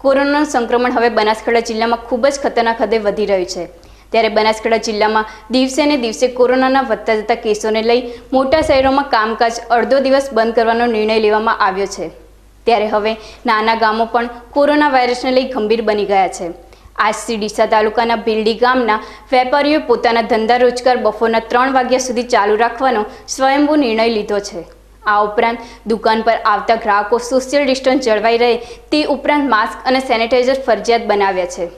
કોરોનાનું સંક્રમણ હવે બનાસકાંઠા જિલ્લામાં ખૂબ જ ખતરનાક હદે વધી રહ્યું છે. ત્યારે બનાસકાંઠા જિલ્લામાં દિવસે ને દિવસે કોરોનાના વધતા જતા કેસોને લઈ મોટા શહેરોમાં કામકાજ અડધો દિવસ બંધ કરવાનો નિર્ણય લેવામાં આવ્યો છે. ત્યારે હવે નાના ગામો પણ કોરોના વાયરસને લઈ ગંભીર બની ગયા છે. આજથી ડીસા તાલુકાના ભીલડી ગામના વેપારીઓએ પોતાના ધંધા રોજગાર બપોરના ત્રણ વાગ્યા સુધી ચાલુ રાખવાનો સ્વયંભૂ નિર્ણય લીધો છે. આ ઉપરાંત દુકાન પર આવતા ગ્રાહકો સોશિયલ ડિસ્ટન્સ જળવાઈ રહે તે ઉપરાંત માસ્ક અને સેનિટાઈઝર ફરજિયાત બનાવ્યા છે.